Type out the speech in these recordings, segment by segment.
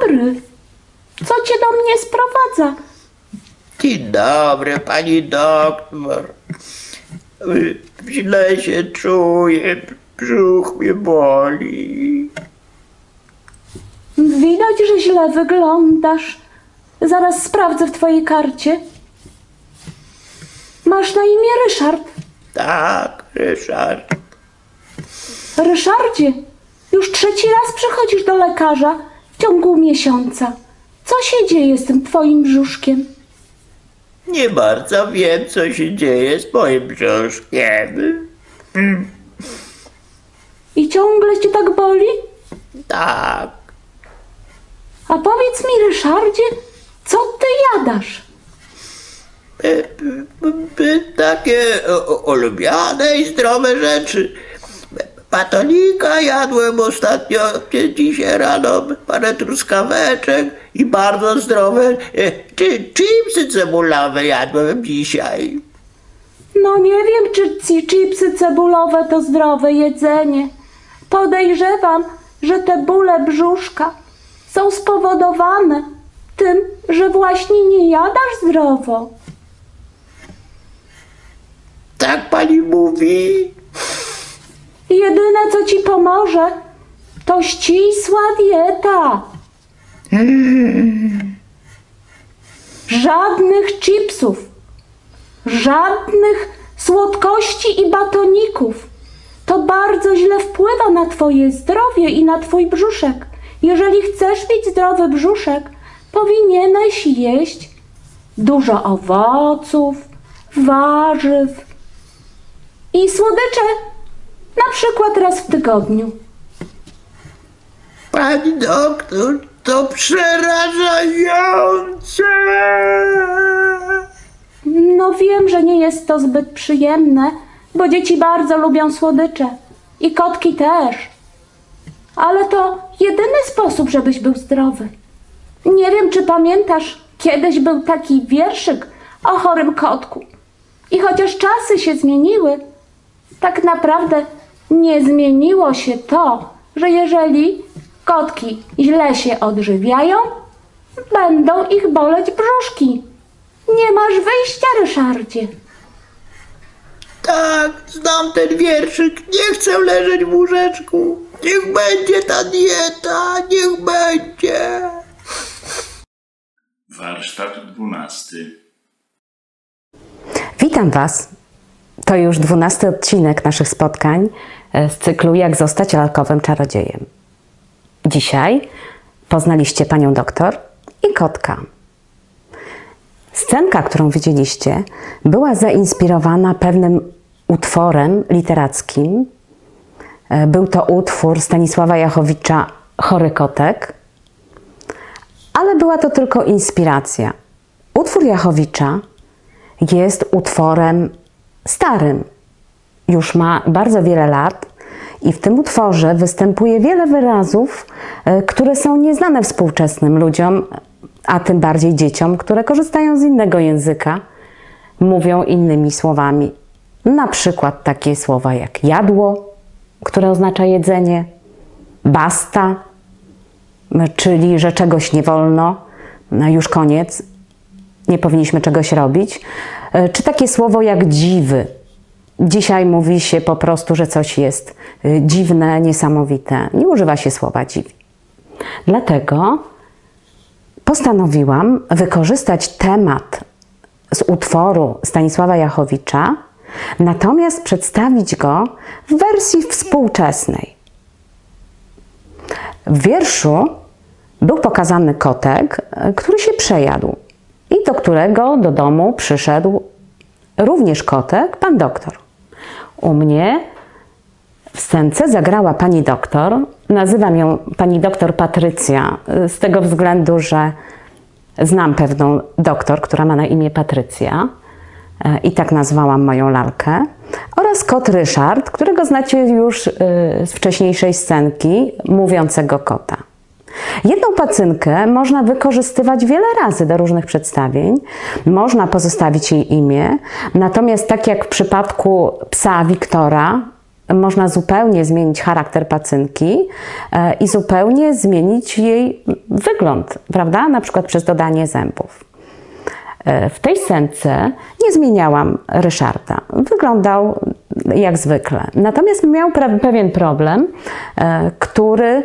dobry. Co cię do mnie sprowadza? Dzień dobry, pani doktor. Źle się czuję, brzuch mnie boli. Widać, że źle wyglądasz. Zaraz sprawdzę w twojej karcie. Masz na imię Ryszard. Tak, Ryszard. Ryszardzie, już trzeci raz przychodzisz do lekarza w ciągu miesiąca. Co się dzieje z tym twoim brzuszkiem? Nie bardzo wiem, co się dzieje z moim brzuszkiem. I ciągle cię tak boli? Tak, A powiedz mi, Ryszardzie, co ty jadasz? y, y, takie o- i zdrowe rzeczy. Patonika jadłem ostatnio, dzisiaj rano, parę truskaweczek i bardzo zdrowe y, czy chipsy cebulowe jadłem dzisiaj. No nie wiem, czy ci chipsy cebulowe to zdrowe jedzenie. Podejrzewam, że te bóle brzuszka są spowodowane tym, że właśnie nie jadasz zdrowo. Tak pani mówi? Jedyne, co ci pomoże, to ścisła dieta. Żadnych chipsów, żadnych słodkości i batoników. To bardzo źle wpływa na twoje zdrowie i na twój brzuszek. Jeżeli chcesz mieć zdrowy brzuszek, powinieneś jeść dużo owoców, warzyw i słodycze na przykład raz w tygodniu. Pani doktor, to przerażające. No wiem, że nie jest to zbyt przyjemne, bo dzieci bardzo lubią słodycze i kotki też. Ale to jedyny sposób, żebyś był zdrowy. Nie wiem, czy pamiętasz, kiedyś był taki wierszyk o chorym kotku. I chociaż czasy się zmieniły, tak naprawdę nie zmieniło się to, że jeżeli kotki źle się odżywiają, będą ich boleć brzuszki. Nie masz wyjścia, Ryszardzie. Tak, znam ten wierszyk. Nie chcę leżeć w łóżeczku. Niech będzie ta dieta, niech będzie. Warsztat dwunasty. Witam Was. To już dwunasty odcinek naszych spotkań e, z cyklu Jak zostać lalkowym czarodziejem. Dzisiaj poznaliście panią doktor i kotka. Scenka, którą widzieliście, była zainspirowana pewnym utworem literackim. E, Był to utwór Stanisława Jachowicza Chory kotek, ale była to tylko inspiracja. Utwór Jachowicza jest utworem starym. Już ma bardzo wiele lat i w tym utworze występuje wiele wyrazów, e, które są nieznane współczesnym ludziom, a tym bardziej dzieciom, które korzystają z innego języka, mówią innymi słowami. Na przykład takie słowa jak jadło, które oznacza jedzenie, basta, czyli że czegoś nie wolno, no już koniec, nie powinniśmy czegoś robić. E, Czy takie słowo jak dziwy? Dzisiaj mówi się po prostu, że coś jest y, dziwne, niesamowite. Nie używa się słowa dziwi. Dlatego postanowiłam wykorzystać temat z utworu Stanisława Jachowicza, natomiast przedstawić go w wersji współczesnej. W wierszu był pokazany kotek, e, który się przejadł i do którego do domu przyszedł również kotek, pan doktor. U mnie w scence zagrała pani doktor. Nazywam ją pani doktor Patrycja z tego względu, że znam pewną doktor, która ma na imię Patrycja e, i tak nazwałam moją lalkę. Oraz kot Ryszard, którego znacie już y, z wcześniejszej scenki mówiącego kota. Jedną pacynkę można wykorzystywać wiele razy do różnych przedstawień. Można pozostawić jej imię, natomiast tak jak w przypadku psa Wiktora, można zupełnie zmienić charakter pacynki e, i zupełnie zmienić jej wygląd, prawda? Na przykład przez dodanie zębów. E, W tej scence nie zmieniałam Ryszarda. Wyglądał jak zwykle. Natomiast miał pewien problem, e, który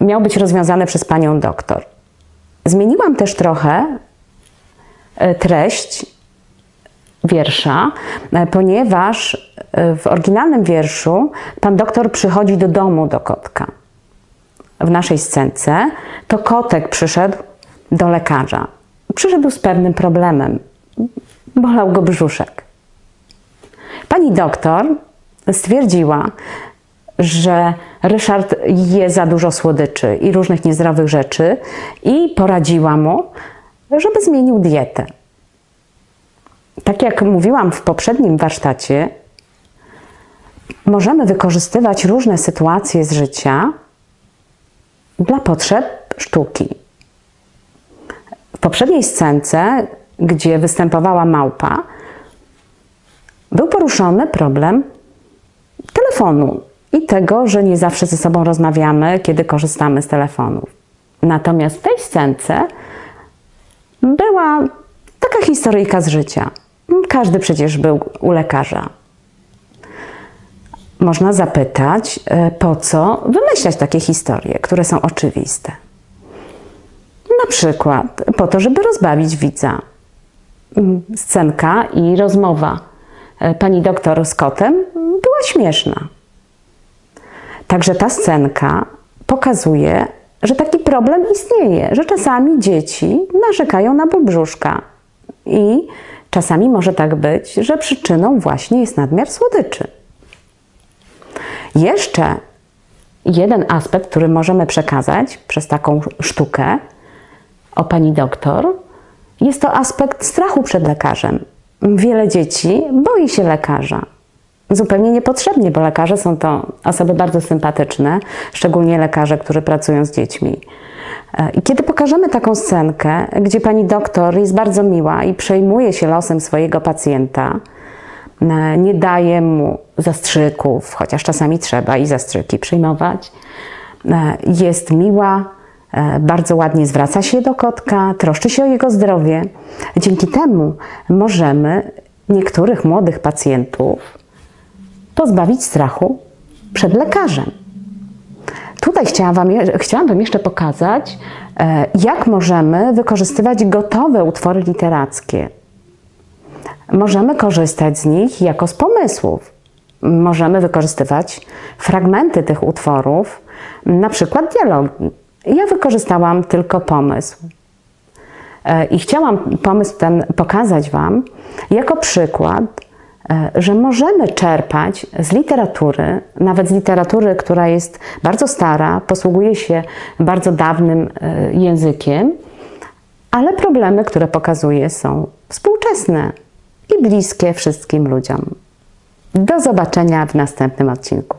miał być rozwiązany przez panią doktor. Zmieniłam też trochę e, treść wiersza, e, ponieważ e, w oryginalnym wierszu pan doktor przychodzi do domu do kotka. W naszej scence to kotek przyszedł do lekarza. Przyszedł z pewnym problemem. Bolał go brzuszek. Pani doktor stwierdziła, że Ryszard je za dużo słodyczy i różnych niezdrowych rzeczy i poradziła mu, żeby zmienił dietę. Tak jak mówiłam w poprzednim warsztacie, możemy wykorzystywać różne sytuacje z życia dla potrzeb sztuki. W poprzedniej scence, gdzie występowała małpa, był poruszony problem telefonu i tego, że nie zawsze ze sobą rozmawiamy, kiedy korzystamy z telefonów. Natomiast w tej scence była taka historyjka z życia. Każdy przecież był u lekarza. Można zapytać, e, po co wymyślać takie historie, które są oczywiste. Na przykład po to, żeby rozbawić widza. Scenka i rozmowa e, pani doktor z kotem była śmieszna. Także ta scenka pokazuje, że taki problem istnieje, że czasami dzieci narzekają na ból brzuszka i czasami może tak być, że przyczyną właśnie jest nadmiar słodyczy. Jeszcze jeden aspekt, który możemy przekazać przez taką sztukę o pani doktor, jest to aspekt strachu przed lekarzem. Wiele dzieci boi się lekarza. Zupełnie niepotrzebnie, bo lekarze są to osoby bardzo sympatyczne, szczególnie lekarze, którzy pracują z dziećmi. E, I kiedy pokażemy taką scenkę, gdzie pani doktor jest bardzo miła i przejmuje się losem swojego pacjenta, e, nie daje mu zastrzyków, chociaż czasami trzeba i zastrzyki przyjmować, e, jest miła, bardzo ładnie zwraca się do kotka, troszczy się o jego zdrowie. Dzięki temu możemy niektórych młodych pacjentów pozbawić strachu przed lekarzem. Tutaj chciałam wam, chciałam Wam jeszcze pokazać, e, jak możemy wykorzystywać gotowe utwory literackie. Możemy korzystać z nich jako z pomysłów. Możemy wykorzystywać fragmenty tych utworów, na przykład dialogi. Ja wykorzystałam tylko pomysł. E, I chciałam pomysł ten pokazać Wam jako przykład, że możemy czerpać z literatury, nawet z literatury, która jest bardzo stara, posługuje się bardzo dawnym e, językiem, ale problemy, które pokazuje, są współczesne i bliskie wszystkim ludziom. Do zobaczenia w następnym odcinku.